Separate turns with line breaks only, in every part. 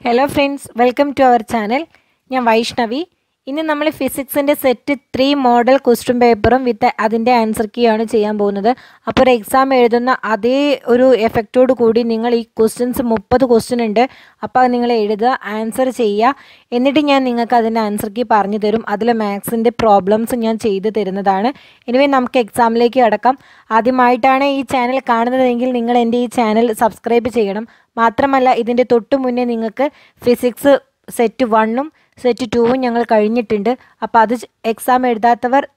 Hello friends welcome to our channel ഞാൻ വൈഷ്ണവി. ഇന്ന് നമ്മൾ ഫിസിക്സിന്റെ സെറ്റ് ത്രീ മോഡൽ ക്വസ്റ്റ്യൻ പേപ്പറും വിത്ത് അതിന്റെ ആൻസർ കീയാണ് ചെയ്യാൻ പോകുന്നത്. അപ്പോൾ ഒരു എക്സാം എഴുതുന്ന അതേ ഒരു എഫക്റ്റോട് കൂടി നിങ്ങൾ ഈ ക്വസ്റ്റ്യൻസ് മുപ്പത് ക്വസ്റ്റ്യൻ ഉണ്ട്. അപ്പോൾ അത് നിങ്ങൾ എഴുതുക ആൻസർ ചെയ്യുക. എന്നിട്ട് ഞാൻ നിങ്ങൾക്ക് അതിന്റെ ആൻസർ കീ പറഞ്ഞു തരും. അതിൽ മാത്സിന്റെ പ്രോബ്ലംസ് ഞാൻ ചെയ്തു തരുന്നതാണ്. എനിവേ നമുക്ക് എക്സാമിലേക്ക് കടക്കാം. ആദ്യമായിട്ടാണ് ഈ ചാനൽ കാണുന്നതെങ്കിൽ നിങ്ങൾ എന്റെ ഈ ചാനൽ സബ്സ്ക്രൈബ് ചെയ്യണം. മാത്രമല്ല ഇതിന്റെ തൊട്ട് മുന്നേ നിങ്ങൾക്ക് ഫിസിക്സ് സെറ്റ് വണ്ണും സെറ്റ് ടൂവും ഞങ്ങൾ കഴിഞ്ഞിട്ടുണ്ട്. അപ്പോൾ അത് എക്സാം എഴുതാത്തവർ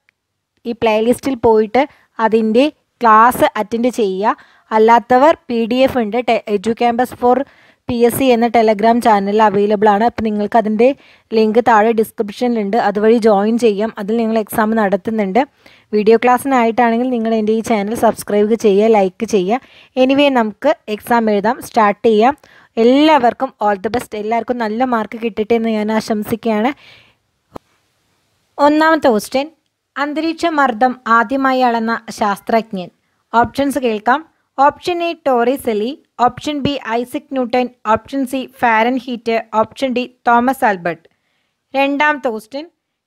ഈ പ്ലേലിസ്റ്റിൽ പോയിട്ട് അതിന്റെ ക്ലാസ് അറ്റൻഡ് ചെയ്യുക. അല്ലാത്തവർ പി ഡി എഫ് ഉണ്ട്. ടെ edu campus for P S C എന്ന ടെലഗ്രാം ചാനലിൽ അവൈലബിൾ ആണ്. അപ്പോൾ നിങ്ങൾക്ക് അതിന്റെ ലിങ്ക് താഴെ ഡിസ്ക്രിപ്ഷനിലുണ്ട് അതുവഴി ജോയിൻ ചെയ്യാം. അതിൽ നിങ്ങൾ എക്സാം നടത്തുന്നുണ്ട്. വീഡിയോ ക്ലാസ്സിനായിട്ടാണെങ്കിൽ നിങ്ങൾ എന്റെ ഈ ചാനൽ സബ്സ്ക്രൈബ് ചെയ്യുക ലൈക്ക് ചെയ്യുക. എനിവേ നമുക്ക് എക്സാം എഴുതാം. സ്റ്റാർട്ട് ചെയ്യാം. എല്ലാവർക്കും ഓൾ ദി ബെസ്റ്റ് എല്ലാവർക്കും നല്ല മാർക്ക് കിട്ടട്ടെ എന്ന് ഞാൻ ആശംസിക്കുകയാണ്. ഒന്നാമത്തെ ക്വസ്റ്റ്യൻ അന്തരീക്ഷ മർദ്ദം ആദ്യമായി അളന്ന ശാസ്ത്രജ്ഞൻ. ഓപ്ഷൻസ് കേൾക്കാം. Option A Torricelli option B Isaac Newton option C Fahrenheit option D Thomas Albert രണ്ടാമത്തെ ക്വസ്റ്റ്യൻ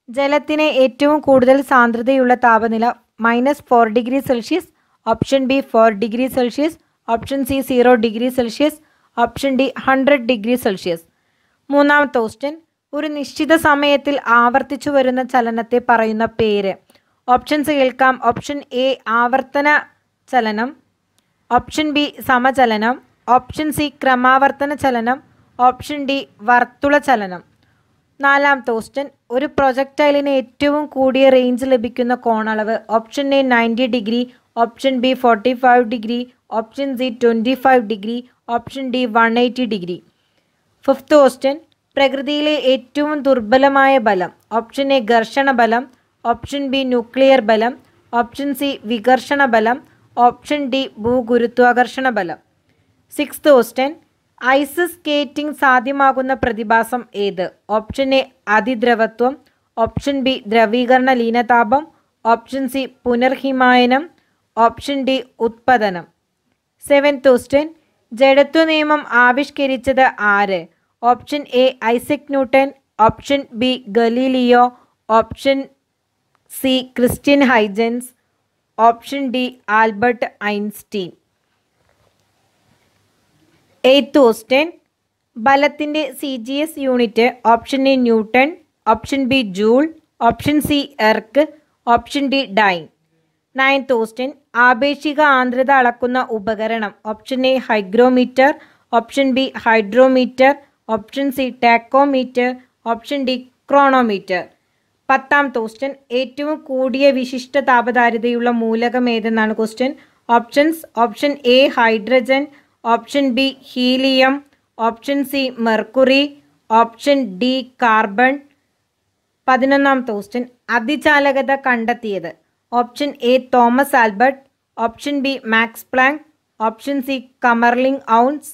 ജലത്തിന് ഏറ്റവും കൂടുതൽ സാന്ദ്രതയുള്ള താപനില minus four degree Celsius option B four degree Celsius option C zero degree Celsius option D hundred degree Celsius. മൂന്നാമത്തെ question ഒരു നിശ്ചിത സമയത്തിൽ ആവർത്തിച്ചു വരുന്ന ചലനത്തെ പറയുന്ന പേര്. ഓപ്ഷൻസ് കേൾക്കാം. ഓപ്ഷൻ എ ആവർത്തന ചലനം. ഓപ്ഷൻ ബി സമചലനം. ഓപ്ഷൻ സി ക്രമാവർത്തന ചലനം. ഓപ്ഷൻ ഡി വർത്തുള ചലനം. നാലാമത്തെ ക്വസ്റ്റ്യൻ ഒരു പ്രൊജക്റ്റൈലിന് ഏറ്റവും കൂടിയ റേഞ്ച് ലഭിക്കുന്ന കോണളവ്. Option A ninety degree option B forty five degree option C twenty five degree option D one eighty degree. Fifth question പ്രകൃതിയിലെ ഏറ്റവും ദുർബലമായ ബലം. ഓപ്ഷൻ എ ഘർഷണ ബലം. ഓപ്ഷൻ ബി ന്യൂക്ലിയർ ബലം. ഓപ്ഷൻ സി വികർഷണ ബലം. ഓപ്ഷൻ ഡി ഭൂഗുരുത്വാകർഷണ ബലം. സിക്സ്ത് ക്വസ്റ്റ്യൻ ഐസ് സ്കേറ്റിംഗ് സാധ്യമാകുന്ന പ്രതിഭാസം ഏത്? ഓപ്ഷൻ എ അതിദ്രവത്വം. ഓപ്ഷൻ ബി ദ്രവീകരണ ലീനതാപം. ഓപ്ഷൻ സി പുനർഹിമായനം. ഓപ്ഷൻ ഡി ഉത്പതനം. സെവൻത് ക്വസ്റ്റ്യൻ ജഡത്വ നിയമം ആവിഷ്കരിച്ചത് ആര്? Option A Isaac Newton option B Galileo. Option C Christian Huygens. Option D Albert Einstein. Eighth question. ബലത്തിന്റെ C G S unit. Option A newton option B joule. Option C erg option D dyne. Ninth question. ആപേക്ഷിക ആർദ്രത അളക്കുന്ന ഉപകരണം. Option A hygrometer option B hydrometer option C tachometer option D chronometer പത്താം question ഏറ്റവും കൂടിയ വിശിഷ്ട താപധാരിതയുള്ള മൂലകം ഏതെന്നാണ് question options option A hydrogen option B helium option C mercury option D carbon പതിനൊന്നാം ക്വസ്റ്റ്യൻ അതിചാലകത കണ്ടെത്തിയത്. Option A Thomas Albert option B Max Planck option C Kamerlingh Onnes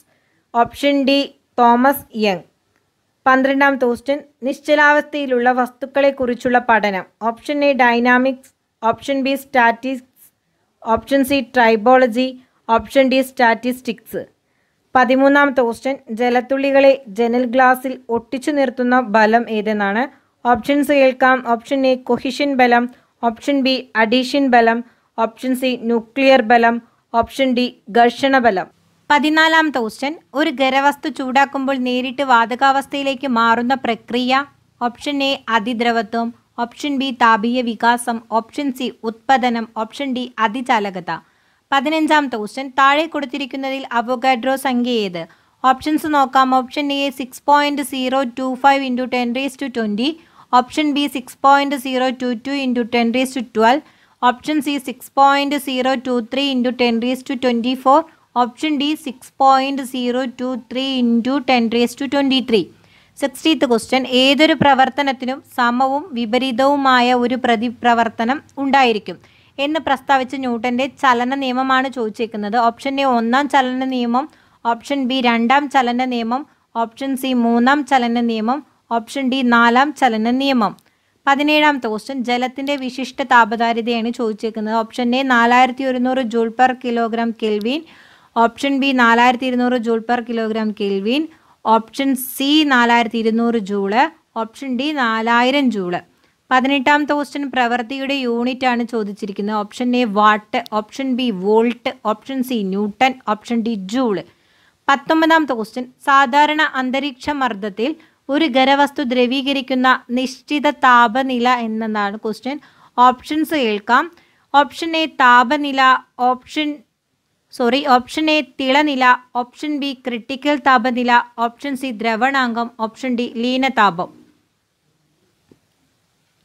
option D Thomas Young. പന്ത്രണ്ടാമത്തെ question നിശ്ചലാവസ്ഥയിലുള്ള വസ്തുക്കളെക്കുറിച്ചുള്ള പഠനം. Option A dynamics option B statics option C tribology option D statistics. പതിമൂന്നാമത്തെ question ജലത്തുള്ളികളെ ജനൽ ഗ്ലാസിൽ ഒട്ടിച്ചു നിർത്തുന്ന ബലം ഏതെന്നാണ്? ഓപ്ഷൻസ് കേൾക്കാം. ഓപ്ഷൻ എ കൊഹിഷൻ ബലം ഓപ്ഷൻ ബി അഡീഷൻ ബലം ഓപ്ഷൻ സി ന്യൂക്ലിയർ ബലം ഓപ്ഷൻ ഡി ഘർഷണ ബലം. പതിനാലാമത്തെ ക്വസ്റ്റ്യൻ ഒരു ഖരവസ്തു ചൂടാക്കുമ്പോൾ നേരിട്ട് വാതകാവസ്ഥയിലേക്ക് മാറുന്ന പ്രക്രിയ ഓപ്ഷൻ എ അതിദ്രവത്വം ഓപ്ഷൻ ബി താപീയ വികാസം ഓപ്ഷൻ സി ഉത്പതനം ഓപ്ഷൻ ഡി അതിചാലകത. പതിനഞ്ചാമത്തെ ക്വസ്റ്റ്യൻ താഴെ കൊടുത്തിരിക്കുന്നതിൽ അവോഗാഡ്രോ സംഖ്യ ഏത്? ഓപ്ഷൻസ് നോക്കാം. Option A six point zero two five into ten raise to twenty option B six point zero two two into ten raise to twelve option C six point zero two three into ten raise to twenty four option D six point zero two three into ten raise to twenty three sixtieth question ഏതൊരു പ്രവർത്തനത്തിനും സമവും വിപരീതവുമായ ഒരു പ്രതിപ്രവർത്തനം ഉണ്ടായിരിക്കും എന്ന് പ്രസ്താവിച്ച ന്യൂട്ടന്റെ ചലന നിയമമാണ് ചോദിച്ചേക്കുന്നത്. ഓപ്ഷൻ എ ഒന്നാം ചലന നിയമം. ഓപ്ഷൻ ബി രണ്ടാം ചലന നിയമം. ഓപ്ഷൻ സി മൂന്നാം ചലന നിയമം. ഓപ്ഷൻ ഡി നാലാം ചലന നിയമം. പതിനേഴാമത്തെ ക്വസ്റ്റ്യൻ ജലത്തിന്റെ വിശിഷ്ട താപധാരിതയാണ് ചോദിച്ചേക്കുന്നത്. ഓപ്ഷൻ എ നാലായിരത്തി ഒരുന്നൂറ് joule per kilogram kelvin. Option B നാലായിരത്തി ഇരുന്നൂറ് joule per kilogram kelvin. Option C നാലായിരത്തി ഇരുന്നൂറ് ജൂൾ. ഓപ്ഷൻ ഡി നാലായിരം ജൂൾ. പതിനെട്ടാമത്തെ ക്വസ്റ്റ്യൻ പ്രവൃത്തിയുടെ യൂണിറ്റ് ആണ് ചോദിച്ചിരിക്കുന്നത്. Option A watt option B volt option C newton option D joule. പത്തൊമ്പതാമത്തെ ക്വസ്റ്റ്യൻ സാധാരണ അന്തരീക്ഷ മർദ്ദത്തിൽ ഒരു ഖരവസ്തു ദ്രവീകരിക്കുന്ന നിശ്ചിത താപനില എന്നതാണ് ക്വസ്റ്റ്യൻ ഓപ്ഷൻസ് കേൾക്കാം. ഓപ്ഷൻ എ താപനില ഓപ്ഷൻ സോറി ഓപ്ഷൻ എ തിളനില ഓപ്ഷൻ ബി ക്രിട്ടിക്കൽ താപനില ഓപ്ഷൻ സി ദ്രവണാംഗം ഓപ്ഷൻ ഡി ലീനതാപം.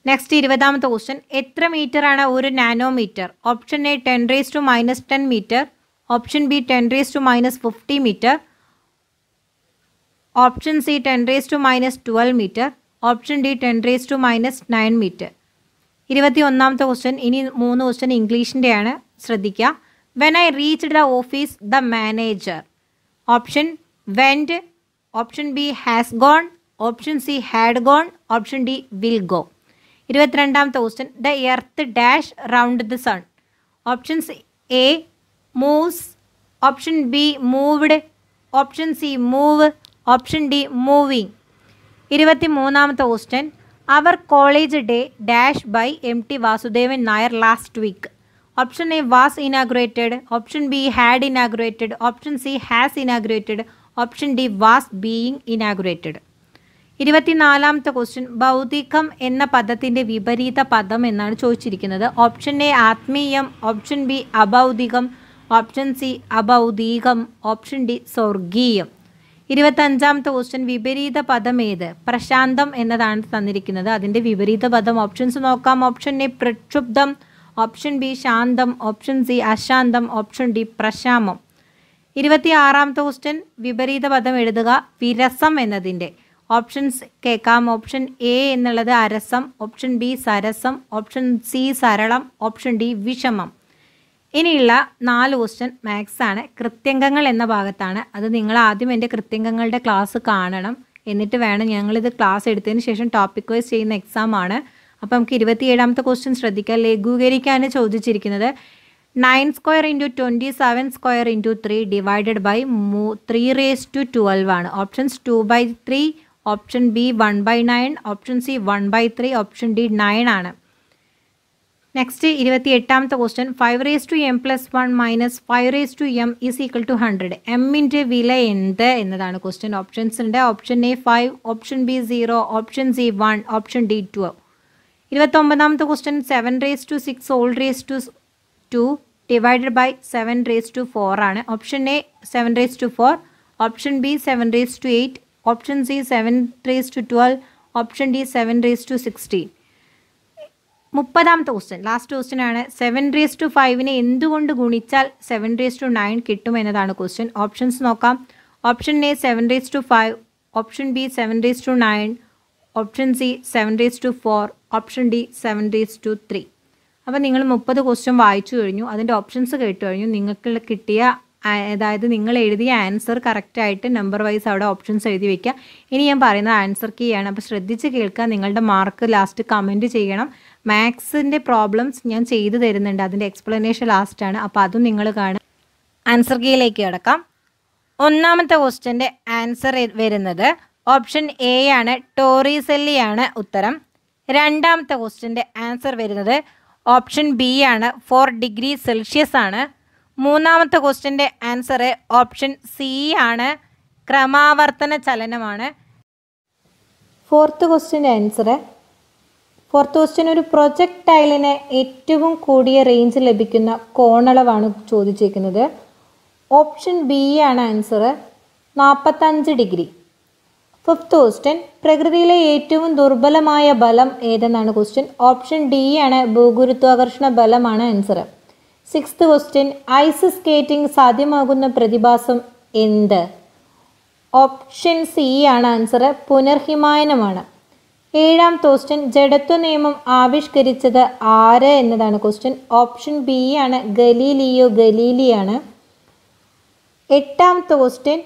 നെക്സ്റ്റ് ഇരുപതാമത്തെ ക്വസ്റ്റ്യൻ എത്ര മീറ്റർ ആണ് ഒരു nanometre option A ten raise to minus ten metre option B ten raise to minus fifty metre option C ten raise to minus twelve metre option D ten raise to minus nine metre ഇരുപത്തി ഒന്നാമത്തെ question ഇനി മൂന്ന് question ഇംഗ്ലീഷിന്റെയാണ് ശ്രദ്ധിക്കുക when I reach the office the manager option went option B has gone option C had gone option D will go ഇരുപത്തിരണ്ടാമത്തെ question the earth dash round the sun options A moves option B moved option C move option D moving. ഇരുപത്തി മൂന്നാമത്തെ question. Our college day dash by M T Vasudevan Nair last week. Option A was inaugurated option B had inaugurated option C has inaugurated option D was being inaugurated ഇരുപത്തിനാലാമത്തെ question. ഭൗതികം എന്ന പദത്തിന്റെ വിപരീത പദം എന്നാണ് ചോദിച്ചിരിക്കുന്നത്. ഓപ്ഷൻ എ ആത്മീയം. Option B അഭൗതികം. ഓപ്ഷൻ സി അഭൗതികം. ഓപ്ഷൻ ഡി സ്വർഗീയം. ഇരുപത്തഞ്ചാമത്തെ ക്വസ്റ്റ്യൻ വിപരീത പദം ഏത്? പ്രശാന്തം എന്നതാണ് തന്നിരിക്കുന്നത്. അതിന്റെ വിപരീത പദം ഓപ്ഷൻസ് നോക്കാം. ഓപ്ഷൻ എ പ്രക്ഷുബ്ധം. ഓപ്ഷൻ ബി ശാന്തം. ഓപ്ഷൻ സി അശാന്തം. ഓപ്ഷൻ ഡി പ്രശാമം. ഇരുപത്തി ആറാമത്തെ ക്വസ്റ്റ്യൻ വിപരീത പദം എഴുതുക. വിരസം എന്നതിന്റെ ഓപ്ഷൻസ് കേൾക്കാം. ഓപ്ഷൻ എ എന്നുള്ളത് അരസം. ഓപ്ഷൻ ബി സരസം. ഓപ്ഷൻ സി സരളം. ഓപ്ഷൻ ഡി വിഷമം. ഇനിയുള്ള നാല് ക്വസ്റ്റ്യൻ മാത്സ് ആണ്. കൃത്യംഗങ്ങൾ എന്ന ഭാഗത്താണ്. അത് നിങ്ങൾ ആദ്യം എന്റെ കൃത്യംഗങ്ങളുടെ ക്ലാസ് കാണണം. എന്നിട്ട് വേണം ഞങ്ങളിത് ക്ലാസ് എടുത്തതിന് ശേഷം ടോപ്പിക് വൈസ് ചെയ്യുന്ന എക്സാം ആണ്. അപ്പോൾ നമുക്ക് ഇരുപത്തിയേഴാമത്തെ ക്വസ്റ്റ്യൻ ശ്രദ്ധിക്കാം. ലഘൂകരിക്കാനാണ് ചോദിച്ചിരിക്കുന്നത് nine square into twenty seven square into three divided by മൂ ത്രീ റേസ് ടു ട്വൽവ് ആണ്. Options two by three option B one by nine option C one by three option D nine ആണ്. Next ഇരുപത്തി എട്ടാമത്തെ question five raise to M plus one minus five raise to M is equal to hundred എമ്മിന്റെ വില എന്ത് എന്നതാണ് question options ഉണ്ട്. Option A five option B zero option C one option D two ഇരുപത്തൊമ്പതാമത്തെ question seven raise to six whole raise to two divided by seven raise to four ആണ്. Option A seven raise to four option B seven raise to eight option C seven raise to twelve option D seven raise to sixteen മുപ്പതാമത്തെ question last question ആണ്. Seven raise to ഫൈവിനെ എന്തുകൊണ്ട് ഗുണിച്ചാൽ seven raise to nine കിട്ടും എന്നതാണ് question options നോക്കാം. Option A seven raise to five option B seven raise to nine option C seven raise to four option D seven raise to three അപ്പോൾ നിങ്ങൾ മുപ്പത് question വായിച്ചു കഴിഞ്ഞു. അതിന്റെ options കേട്ടു കഴിഞ്ഞു. നിങ്ങൾക്ക് കിട്ടിയ അതായത് നിങ്ങൾ എഴുതിയ ആൻസർ കറക്റ്റായിട്ട് നമ്പർ വൈസ് അവിടെ ഓപ്ഷൻസ് എഴുതി വയ്ക്കുക ഇനി ഞാൻ പറയുന്ന ആൻസർ കീ ആണ്. അപ്പോൾ ശ്രദ്ധിച്ച് കേൾക്കുക നിങ്ങളുടെ മാർക്ക് ലാസ്റ്റ് കമന്റ് ചെയ്യണം. മാത്സിന്റെ പ്രോബ്ലംസ് ഞാൻ ചെയ്തു തരുന്നുണ്ട്. അതിന്റെ എക്സ്പ്ലനേഷൻ ലാസ്റ്റാണ് അപ്പോൾ അതും നിങ്ങൾ കാണുക ആൻസർ കീയിലേക്ക് കിടക്കാം. ഒന്നാമത്തെ ക്വസ്റ്റ്യന്റെ ആൻസർ വരുന്നത് ഓപ്ഷൻ എ ആണ്. ടോറിസെല്ലി ആണ് ഉത്തരം. രണ്ടാമത്തെ ക്വസ്റ്റ്യന്റെ ആൻസർ വരുന്നത് ഓപ്ഷൻ ബി ആണ്. ഫോർ ഡിഗ്രി സെൽഷ്യസ് ആണ്. മൂന്നാമത്തെ ക്വസ്റ്റ്യന്റെ ആൻസർ ഓപ്ഷൻ സി ആണ്. ക്രമാവർത്തന ചലനമാണ്. ഫോർത്ത് ക്വസ്റ്റ്യന്റെ ആൻസർ ഫോർത്ത് ക്വസ്റ്റ്യൻ ഒരു പ്രൊജക്ടൈലിന് ഏറ്റവും കൂടിയ റേഞ്ച് ലഭിക്കുന്ന കോണളവാണ് ചോദിച്ചിരിക്കുന്നത് ഓപ്ഷൻ ബി ആണ് ആൻസർ നാൽപ്പത്തഞ്ച് ഡിഗ്രി. ഫിഫ്ത്ത് ക്വസ്റ്റ്യൻ പ്രകൃതിയിലെ ഏറ്റവും ദുർബലമായ ബലം ഏതെന്നാണ് ക്വസ്റ്റ്യൻ? ഓപ്ഷൻ ഡി ആണ് ഭൂഗുരുത്വാകർഷണ ബലമാണ് answer sixth question ice skating സാധ്യമാകുന്ന പ്രതിഭാസം എന്ത്? ഓപ്ഷൻ സി ആണ് ആൻസർ പുനർഹിമായനമാണ്. ഏഴാം ക്വസ്റ്റ്യൻ ജഡത്വ നിയമം ആവിഷ്കരിച്ചത് ആര് എന്നതാണ് ക്വസ്റ്റ്യൻ. ഓപ്ഷൻ ബി ആണ് ഗലീലിയോ ഗലീലിയാണ്. എട്ടാം ക്വസ്റ്റ്യൻ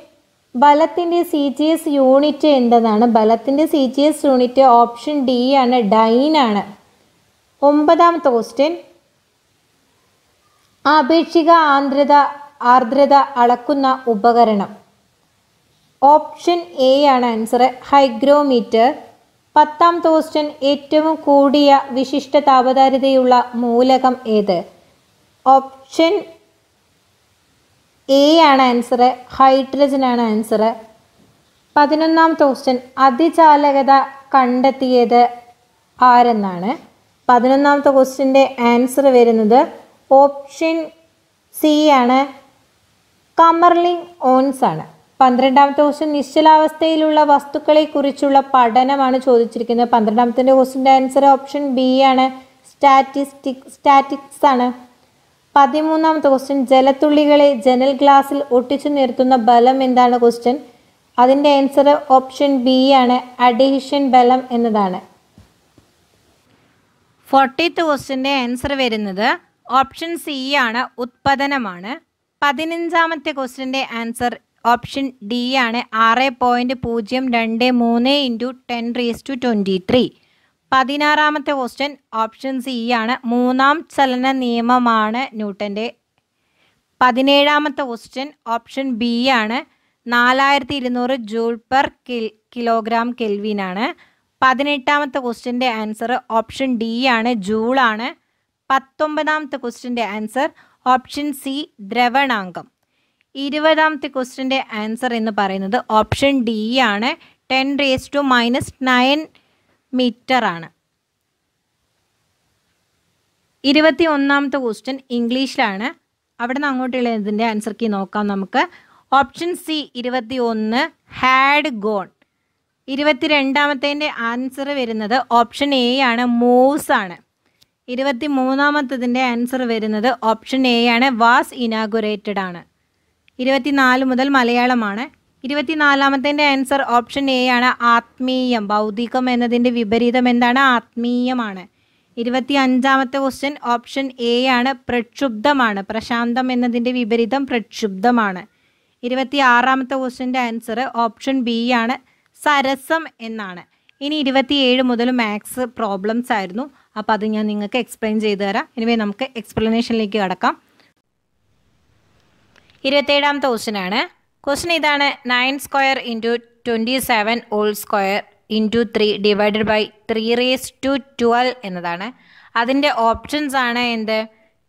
ബലത്തിന്റെ സി ജി എസ് യൂണിറ്റ് എന്തെന്നാണ്? ബലത്തിന്റെ C G S unit option D ആണ് ഡൈൻ ആണ്. ഒമ്പതാം ക്വസ്റ്റ്യൻ ആപേക്ഷിക ആന്ദ്രത ആർദ്രത അളക്കുന്ന ഉപകരണം. ഓപ്ഷൻ എ ആണ് ആൻസർ ഹൈഗ്രോമീറ്റർ. പത്താം തോസ്റ്റൻ ഏറ്റവും കൂടിയ വിശിഷ്ട താപധാരിതയുള്ള മൂലകം ഏത്? ഓപ്ഷൻ എ ആണ് ആൻസർ ഹൈഡ്രജൻ ആണ് ആൻസർ പതിനൊന്നാം തോസ്റ്റൻ അതിചാലകത കണ്ടെത്തിയത് ആരെന്നാണ്? പതിനൊന്നാമത്തെ ക്വസ്റ്റ്യന്റെ ആൻസർ വരുന്നത് ഓപ്ഷൻ സി ആണ്. കമർലിംഗ് ഓൺസ് ആണ്. പന്ത്രണ്ടാമത്തെ ക്വസ്റ്റ്യൻ നിശ്ചലാവസ്ഥയിലുള്ള വസ്തുക്കളെക്കുറിച്ചുള്ള പഠനമാണ് ചോദിച്ചിരിക്കുന്നത്. പന്ത്രണ്ടാമത്തെ ക്വസ്റ്റ്യന്റെ ആൻസർ ഓപ്ഷൻ ബി ആണ്. സ്റ്റാറ്റിസ്റ്റിക് സ്റ്റാറ്റിക്സ് ആണ്. പതിമൂന്നാമത്തെ ക്വസ്റ്റ്യൻ ജലത്തുള്ളികളെ ജനൽ ഗ്ലാസ്സിൽ ഒട്ടിച്ചു നിർത്തുന്ന ബലം എന്താണ് ക്വസ്റ്റ്യൻ അതിന്റെ ആൻസർ ഓപ്ഷൻ ബി ആണ്. അഡീഷൻ ബലം എന്നതാണ്. ഫോർട്ടീത്ത് ക്വസ്റ്റ്യന്റെ ആൻസർ വരുന്നത് ഓപ്ഷൻ സി ആണ് ഉത്പതനമാണ്. പതിനഞ്ചാമത്തെ ക്വസ്റ്റിന്റെ ആൻസർ ഓപ്ഷൻ ഡി ആണ്. ആറ് പോയിന്റ് പൂജ്യം രണ്ട് മൂന്ന് into ten raise to twenty three. പതിനാറാമത്തെ ക്വസ്റ്റ്യൻ ഓപ്ഷൻ സി ആണ്. മൂന്നാം ചലന നിയമമാണ് ന്യൂട്ടന്റെ. പതിനേഴാമത്തെ ക്വസ്റ്റ്യൻ ഓപ്ഷൻ ബി ആണ്. നാലായിരത്തി ഇരുന്നൂറ് ജൂൾ പെർ കിൽ കിലോഗ്രാം കെൽവിനാണ്. പതിനെട്ടാമത്തെ ക്വസ്റ്റ്യന്റെ ആൻസർ ഓപ്ഷൻ ഡി ആണ്. ജൂളാണ് പത്തൊമ്പതാമത്തെ ക്വസ്റ്റ്യന്റെ ആൻസർ ഓപ്ഷൻ സി ദ്രവണാങ്കം. ഇരുപതാമത്തെ ക്വസ്റ്റ്യന്റെ ആൻസർ എന്ന് പറയുന്നത് ഓപ്ഷൻ ഡി ആണ്. Ten raise to minus nine metre ആണ്. ഇരുപത്തി ഒന്നാമത്തെ ക്വസ്റ്റ്യൻ ഇംഗ്ലീഷിലാണ്. അവിടെ നിന്ന് അങ്ങോട്ടുള്ള ഇതിന്റെ ആൻസർ കീ നോക്കാം നമുക്ക്. ഓപ്ഷൻ സി ഇരുപത്തി ഒന്ന് ഹാഡ് ഗോൺ. ഇരുപത്തി രണ്ടാമത്തേന്റെ ആൻസർ വരുന്നത് ഓപ്ഷൻ എ ആണ് മൂവ്സ് ആണ്. ഇരുപത്തി മൂന്നാമത്തതിന്റെ ആൻസർ വരുന്നത് ഓപ്ഷൻ എ ആണ്. വാസ് ഇനാഗുറേറ്റഡ് ആണ്. ഇരുപത്തിനാല് മുതൽ മലയാളമാണ്. ഇരുപത്തിനാലാമത്തേന്റെ ആൻസർ ഓപ്ഷൻ എ ആണ്. ആത്മീയം ഭൗതികം എന്നതിന്റെ വിപരീതം എന്താണ്? ആത്മീയമാണ്. ഇരുപത്തി അഞ്ചാമത്തെ ക്വസ്റ്റ്യൻ ഓപ്ഷൻ എ ആണ്. പ്രക്ഷുബ്ധമാണ്. പ്രശാന്തം എന്നതിന്റെ വിപരീതം പ്രക്ഷുബ്ധമാണ്. ഇരുപത്തി ആറാമത്തെ ക്വസ്റ്റ്യന്റെ ആൻസർ ഓപ്ഷൻ ബി ആണ്. സരസം എന്നാണ്. ഇനി ഇരുപത്തിയേഴ് മുതൽ മാത്സ് പ്രോബ്ലംസ് ആയിരുന്നു. അപ്പോൾ അത് ഞാൻ നിങ്ങൾക്ക് എക്സ്പ്ലെയിൻ ചെയ്തു തരാം. ഇനിവേ നമുക്ക് എക്സ്പ്ലനേഷനിലേക്ക് കടക്കാം. ഇരുപത്തേഴാമത്തെ ക്വസ്റ്റ്യൻ ആണ്. ക്വസ്റ്റ്യൻ ഇതാണ് nine square into twenty seven whole square into three divided by three raise to twelve എന്നതാണ്. അതിന്റെ ഓപ്ഷൻസ് ആണ് എന്ത്?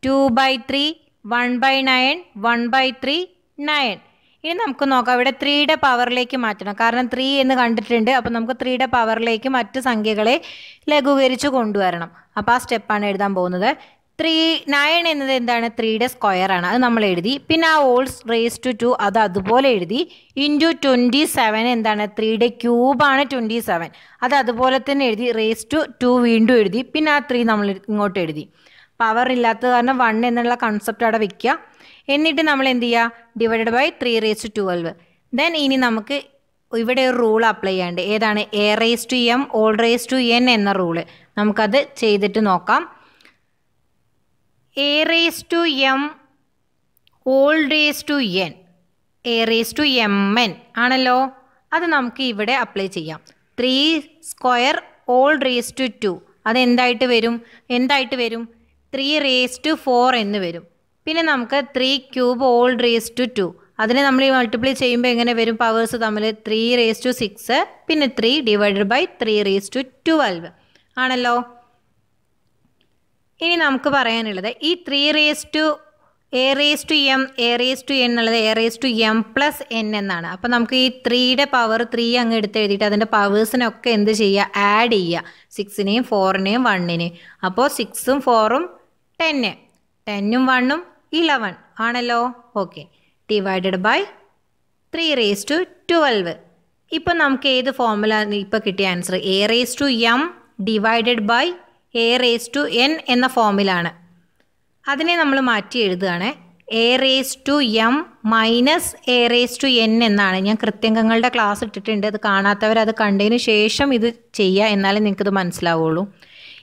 Two by three one by nine one by three nine ഇനി നമുക്ക് നോക്കാം. ഇവിടെ ത്രീയുടെ പവറിലേക്ക് മാറ്റണം. കാരണം ത്രീ എന്ന് കണ്ടിട്ടുണ്ട്. അപ്പോൾ നമുക്ക് ത്രീയുടെ പവറിലേക്ക് മറ്റ് സംഖ്യകളെ ലഘൂകരിച്ച് കൊണ്ടുവരണം. അപ്പോൾ ആ സ്റ്റെപ്പാണ് എഴുതാൻ പോകുന്നത്. ത്രീ നയൻ എന്നത് എന്താണ്? ത്രീയുടെ സ്ക്വയർ ആണ്. അത് നമ്മൾ എഴുതി. പിന്നെ ആ ഓൾസ് റേസ് ടു ടു അത് അതുപോലെ എഴുതി. ഇന്റു ട്വന്റി സെവൻ എന്താണ് ത്രീയുടെ ക്യൂബാണ് ട്വന്റി സെവൻ അത് അതുപോലെ തന്നെ എഴുതി. റേസ് ടു ടു വീണ്ടും എഴുതി. പിന്നെ ആ ത്രീ നമ്മൾ ഇങ്ങോട്ട് എഴുതി. പവർ ഇല്ലാത്തത് കാരണം വൺ എന്നുള്ള കൺസെപ്റ്റ് അവിടെ വെക്കുക. എന്നിട്ട് നമ്മൾ എന്ത് ചെയ്യുക divided by three raise to twelve then ഇനി നമുക്ക് ഇവിടെ ഒരു റൂൾ അപ്ലൈ ചെയ്യാണ്ട് ഏതാണ്? A raise to M whole raise to N എന്ന റൂൾ നമുക്കത് ചെയ്തിട്ട് നോക്കാം. A raise to M whole raise to N A raise to M N ആണല്ലോ? അത് നമുക്ക് ഇവിടെ അപ്ലൈ ചെയ്യാം. Three square whole raise to two അത് എന്തായിട്ട് വരും? എന്തായിട്ട് വരും? ത്രീ റേസ് ടു ഫോർ എന്ന് വരും. പിന്നെ നമുക്ക് three cube whole raise to two അതിനെ നമ്മൾ ഈ മൾട്ടിപ്ലൈ ചെയ്യുമ്പോൾ എങ്ങനെ വരും? പവേഴ്സ് തമ്മിൽ ത്രീ റേസ് ടു സിക്സ് പിന്നെ three divided by three raise to twelve ആണല്ലോ? ഇനി നമുക്ക് പറയാനുള്ളത് ഈ three raise to A raise to M A raise to N എന്നുള്ളത് A raise to M plus N എന്നാണ്. അപ്പോൾ നമുക്ക് ഈ ത്രീയുടെ പവർ ത്രീ അങ്ങ് എടുത്ത് എഴുതിയിട്ട് അതിന്റെ പവേഴ്സിനൊക്കെ എന്ത് ചെയ്യുക? ആഡ് ചെയ്യുക. സിക്സിനെയും ഫോറിനെയും വണ്ണിനെയും അപ്പോൾ സിക്സും ഫോറും ടെന്ന് ടെന്നും വണ്ണും ഇലവൻ ആണല്ലോ. Okay. Divided by three raise to twelve. ഇപ്പം നമുക്ക് ഏത് ഫോമുല ഇപ്പോൾ കിട്ടിയ answer? A raise to M divided by A raise to N എന്ന ഫോമിലാണ്. അതിനെ നമ്മൾ മാറ്റി എഴുതുകയാണ്. A raise to M minus A raise to N എന്നാണ്. ഞാൻ കൃത്യങ്കങ്ങളുടെ ക്ലാസ് ഇട്ടിട്ടുണ്ട്. അത് കാണാത്തവർ അത് കണ്ടതിന് ശേഷം ഇത് ചെയ്യുക എന്നാലേ നിങ്ങൾക്കിത് മനസ്സിലാവുള്ളൂ.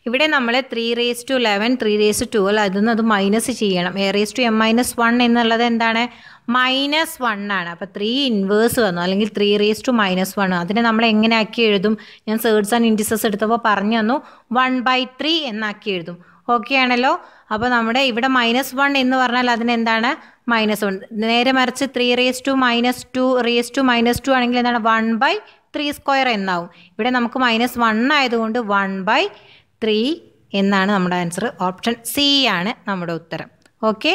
ഇവിടെ നമ്മൾ three raise to eleven three raise to അതിൽ നിന്ന് അത് മൈനസ് ചെയ്യണം. A raise to M minus one എന്നുള്ളത് എന്താണ്? മൈനസ് വൺ ആണ്. അപ്പോൾ ത്രീ ഇൻവേഴ്സ് വന്നു. അല്ലെങ്കിൽ three raise to minus one അതിനെ നമ്മൾ എങ്ങനെ ആക്കി എഴുതും? ഞാൻ സേർഡ്സ് ആൻഡ് ഇൻഡിസസ് എടുത്തപ്പോൾ പറഞ്ഞു തന്നു. വൺ ബൈ ത്രീ എന്നാക്കി എഴുതും. ഓക്കെ ആണല്ലോ? അപ്പോൾ നമ്മുടെ ഇവിടെ മൈനസ് വൺ എന്ന് പറഞ്ഞാൽ അതിനെന്താണ് മൈനസ് വൺ നേരെ മറിച്ച് three raise to minus two raise to minus two ആണെങ്കിൽ എന്താണ്? വൺ ബൈ ത്രീ സ്ക്വയർ എന്നാവും. ഇവിടെ നമുക്ക് മൈനസ് വൺ ആയതുകൊണ്ട് വൺ ബൈ ത്രീ എന്നാണ് നമ്മുടെ ആൻസർ ഓപ്ഷൻ സി ആണ് നമ്മുടെ ഉത്തരം. ഓക്കെ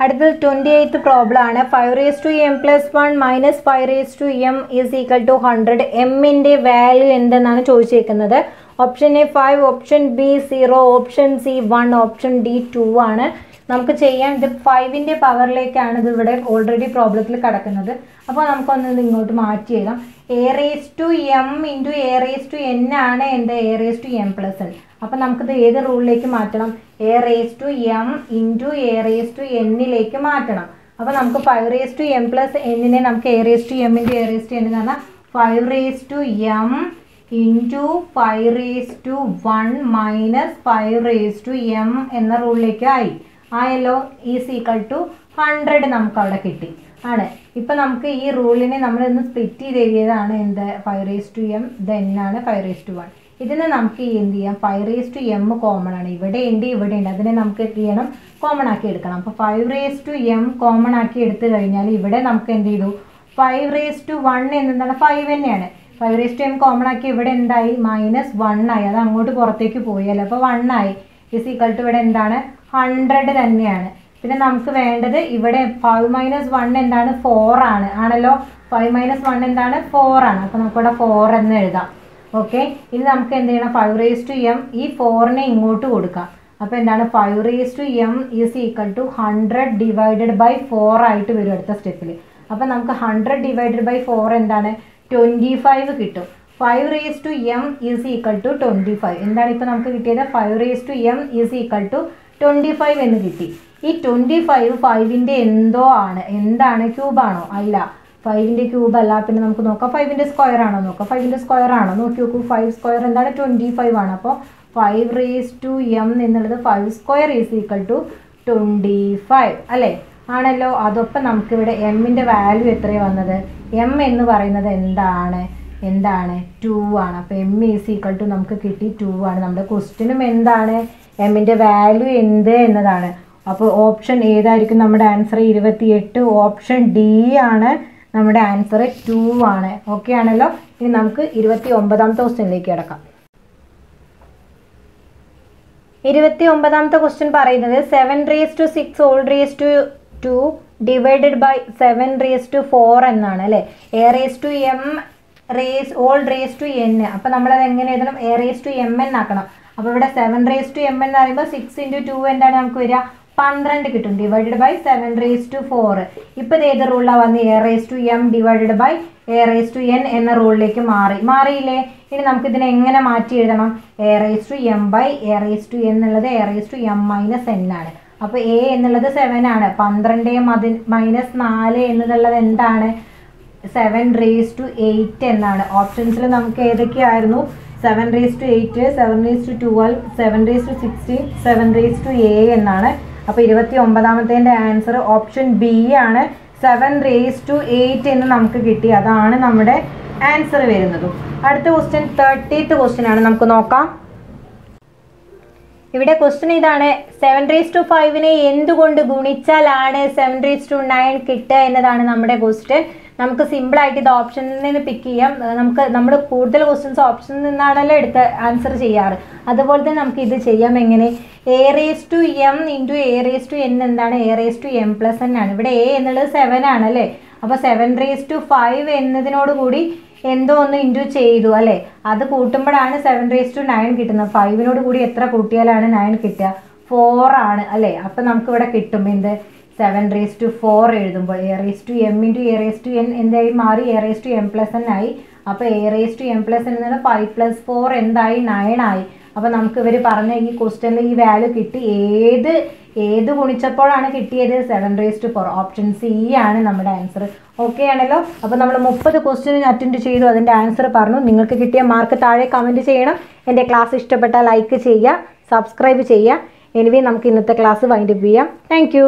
അടുത്തത് ട്വന്റി എയ്ത്ത് പ്രോബ്ലം ആണ് five raise to M plus one minus five raise to M is equal to hundred എമ്മിന്റെ വാല്യൂ എന്തെന്നാണ് ചോദിച്ചേക്കുന്നത്? Option A five option B zero option C one option D two ആണ്. നമുക്ക് ചെയ്യാൻ ഇത് ഫൈവിന്റെ പവറിലേക്കാണ് ഇത് ഇവിടെ already പ്രോബ്ലത്തിൽ കിടക്കുന്നത് അപ്പോൾ നമുക്കൊന്ന് ഇത് ഇങ്ങോട്ട് മാറ്റി എഴുതാം A raise to M into A raise to N ആണ് എന്റെ A raise to M plus N അപ്പം നമുക്കിത് ഏത് റൂളിലേക്ക് മാറ്റണം A raise to M into A raise to എന്നിലേക്ക് മാറ്റണം അപ്പോൾ നമുക്ക് five raise to M plus എന്നിനെ നമുക്ക് A raise to M into A raise to എന്ന് പറഞ്ഞാൽ five raise to M into five raise to one minus five raise to M എന്ന റൂളിലേക്ക് ആയി ആയല്ലോ ഈസ് ഈക്വൽ ടു ഹൺഡ്രഡ് നമുക്ക് അവിടെ കിട്ടി. ആണ്. ഇപ്പം നമുക്ക് ഈ റൂളിനെ നമ്മൾ ഇന്ന് സ്പ്ലിറ്റ് ചെയ്ത് എഴുതിയതാണ് എന്ത്? Five raise to M then ആണ് ഫൈവ് റേസ് ടു വൺ ഇതിന് നമുക്ക് എന്ത് ചെയ്യാം? Five raise to M common ആണ്. ഇവിടെ ഉണ്ട് ഇവിടെ ഉണ്ട്. അതിനെ നമുക്ക് എന്ത് ചെയ്യണം? കോമൺ ആക്കി എടുക്കണം. അപ്പോൾ five raise to M common ആക്കി എടുത്തു കഴിഞ്ഞാൽ ഇവിടെ നമുക്ക് എന്ത് ചെയ്തു? ഫൈവ് റേസ് ടു വൺ എന്താണ് ഫൈവ് തന്നെയാണ്. Five raise to M common ആക്കി ഇവിടെ എന്തായി? മൈനസ് വൺ ആയി. അത് അങ്ങോട്ട് പുറത്തേക്ക് പോയല്ലോ അപ്പോൾ വൺ ആയി. ഇസ് ഈക്വൽ ടു ഇവിടെ എന്താണ്? ഹൺഡ്രഡ് തന്നെയാണ്. പിന്നെ നമുക്ക് വേണ്ടത് ഇവിടെ ഫൈവ് മൈനസ് വൺ എന്താണ്? ഫോർ ആണ്. ആണല്ലോ? ഫൈവ് മൈനസ് വൺ എന്താണ്? ഫോർ ആണ്. അപ്പോൾ നമുക്കിവിടെ ഫോർ എന്ന് എഴുതാം. ഓക്കെ ഇനി നമുക്ക് എന്ത് ചെയ്യണം? ഫൈവ് റേസ് ടു എം ഈ ഫോറിനെ ഇങ്ങോട്ട് കൊടുക്കാം. അപ്പോൾ എന്താണ്? Five raise to M is equal to hundred divided by four ആയിട്ട് വരും അടുത്ത സ്റ്റെപ്പിൽ അപ്പോൾ നമുക്ക് ഹൺഡ്രഡ് ഡിവൈഡഡ് ബൈ ഫോർ എന്താണ്? ട്വന്റി ഫൈവ് കിട്ടും. Five raise to M is equal to twenty five എന്താണ് ഇപ്പോൾ നമുക്ക് കിട്ടിയത്? Five raise to M is equal to twenty five എന്ന് കിട്ടി. ഈ ട്വന്റി ഫൈവ് ഫൈവിന്റെ എന്തോ ആണ്. എന്താണ് ക്യൂബാണോ അല്ല. ഫൈവിന്റെ ക്യൂബ് അല്ല. പിന്നെ നമുക്ക് നോക്കാം. ഫൈവിന്റെ സ്ക്വയർ ആണോ? നോക്കാം. ഫൈവിന്റെ സ്ക്വയർ ആണോ? നോക്കി നോക്കൂ. ഫൈവ് സ്ക്വയർ എന്താണ്? ട്വന്റി ഫൈവ് ആണ്. അപ്പോൾ ഫൈവ് റേസ് ടു എം എന്നുള്ളത് five square is equal to twenty five അല്ലേ? ആണല്ലോ. അതൊപ്പം നമുക്കിവിടെ എമ്മിന്റെ വാല്യൂ എത്രയാണ് വന്നത്? എം എന്ന് പറയുന്നത് എന്താണ്? എന്താണ്? ടു ആണ്. അപ്പോൾ എം ഈസ് ഈക്വൽ ടു നമുക്ക് കിട്ടി ടു ആണ്. നമ്മുടെ ക്വസ്റ്റ്യനും എന്താണ്? എമ്മിന്റെ വാല്യൂ എന്ത് എന്നതാണ്. അപ്പോൾ ഓപ്ഷൻ ഏതായിരിക്കും നമ്മുടെ ആൻസർ ഇരുപത്തിയെട്ട് ഓപ്ഷൻ ഡി ആണ് നമ്മുടെ ആൻസർ ടു ആണ്. ഓക്കെ ആണല്ലോ? ഇനി നമുക്ക് ഇരുപത്തി ഒമ്പതാമത്തെ ക്വസ്റ്റ്യനിലേക്ക് കിടക്കാം. ഇരുപത്തി ഒമ്പതാമത്തെ ക്വസ്റ്റ്യൻ പറയുന്നത് seven raise to six whole raise to two divided by seven raise to four എന്നാണ് അല്ലേ? A raise to M raise whole raise to N അപ്പം നമ്മളത് എങ്ങനെ എഴുതണം? A raise to M N ആക്കണം. അപ്പോൾ ഇവിടെ സെവൻ റേസ് ടു എം എന്ന് പറയുമ്പോൾ സിക്സ് ഇന്റു ടു എന്താണ് നമുക്ക് വരിക? പന്ത്രണ്ട് കിട്ടും. Divided by seven raise to four ഇപ്പം ഏത് റൂളിലാണ് വന്ന് A raise to M divided by A raise to N എന്ന റൂളിലേക്ക് മാറി. മാറിയില്ലേ? ഇനി നമുക്ക് ഇതിനെ എങ്ങനെ മാറ്റി എഴുതണം? A raise to M by A raise to എന്നുള്ളത് A raise to M minus N ആണ്. അപ്പോൾ എ എന്നുള്ളത് സെവൻ ആണ്. പന്ത്രണ്ട് മതി മൈനസ് നാല് എന്നുള്ളത് എന്താണ്? സെവൻ റേസ് ടു എയ്റ്റ് എന്നാണ്. ഓപ്ഷൻസിൽ നമുക്ക് ഏതൊക്കെയായിരുന്നു? Seven raise to eight seven raise to twelve seven raise to sixteen seven raise to A എന്നാണ്. അപ്പോൾ ഇരുപത്തി ഒമ്പതാമത്തേന്റെ ആൻസർ ഓപ്ഷൻ ബി ആണ്. സെവൻ റേസ് ടു എയ്റ്റ് എന്ന് നമുക്ക് കിട്ടി. അതാണ് നമ്മുടെ ആൻസർ വരുന്നത്. അടുത്ത ക്വസ്റ്റ്യൻ തേർട്ടീത്ത് ക്വസ്റ്റ്യൻ ആണ്. നമുക്ക് നോക്കാം. ഇവിടെ ക്വസ്റ്റ്യൻ ഇതാണ്. സെവൻ റേസ് ടു ഫൈവിനെ എന്തുകൊണ്ട് ഗുണിച്ചാലാണ് സെവൻ റേസ് ടു നയൻ കിട്ടുക എന്നതാണ് നമ്മുടെ ക്വസ്റ്റ്യൻ നമുക്ക് സിമ്പിൾ ആയിട്ട് ഇത് ഓപ്ഷനിൽ നിന്ന് പിക്ക് ചെയ്യാം. നമുക്ക് നമ്മൾ കൂടുതൽ ക്വസ്റ്റ്യൻസ് ഓപ്ഷനിൽ നിന്നാണല്ലോ എടുത്ത് ആൻസർ ചെയ്യാറ്. അതുപോലെ തന്നെ നമുക്ക് ഇത് ചെയ്യാം. എങ്ങനെ? A raise to M into A raise to N എന്താണ്? A raise to M plus N ആണ്. ഇവിടെ എ എന്നുള്ളത് സെവൻ ആണല്ലേ അപ്പോൾ സെവൻ റേസ് ടു ഫൈവ് എന്നതിനോട് കൂടി എന്തോ ഒന്ന് ഇന്റു ചെയ്തു അല്ലേ? അത് കൂട്ടുമ്പോഴാണ് സെവൻ റേസ് ടു നയൻ കിട്ടുന്നത്. ഫൈവിനോട് കൂടി എത്ര കൂട്ടിയാലാണ് നയൻ കിട്ടുക? ഫോർ ആണ് അല്ലേ? അപ്പം നമുക്കിവിടെ കിട്ടും. എന്ത്? സെവൻ റേസ് ടു ഫോർ എഴുതുമ്പോൾ A raise to M into A raise to N എന്തായി മാറി A raise to M plus N ആയി. അപ്പോൾ A raise to M plus N എന്നത് ഫൈവ് പ്ലസ് ഫോർ എന്തായി? നയൻ ആയി. അപ്പോൾ നമുക്ക് ഇവർ പറഞ്ഞ ഈ ക്വസ്റ്റ്യനിൽ ഈ വാല്യൂ കിട്ടി. ഏത് ഏത് ഗുണിച്ചപ്പോഴാണ് കിട്ടിയത്? Seven raise to four option C ആണ് നമ്മുടെ ആൻസർ ഓക്കെ ആണല്ലോ? അപ്പോൾ നമ്മൾ മുപ്പത് ക്വസ്റ്റ്യൻ അറ്റൻഡ് ചെയ്തു. അതിന്റെ ആൻസർ പറഞ്ഞു. നിങ്ങൾക്ക് കിട്ടിയ മാർക്ക് താഴെ കമന്റ് ചെയ്യണം. എന്റെ ക്ലാസ് ഇഷ്ടപ്പെട്ടാൽ ലൈക്ക് ചെയ്യുക സബ്സ്ക്രൈബ് ചെയ്യുക. എനിവേ നമുക്ക് ഇന്നത്തെ ക്ലാസ് വൈൻഡപ്പ് ചെയ്യാം. താങ്ക്